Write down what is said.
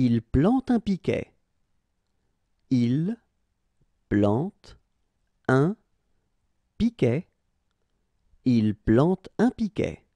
Il plante un piquet. Il plante un piquet. Il plante un piquet.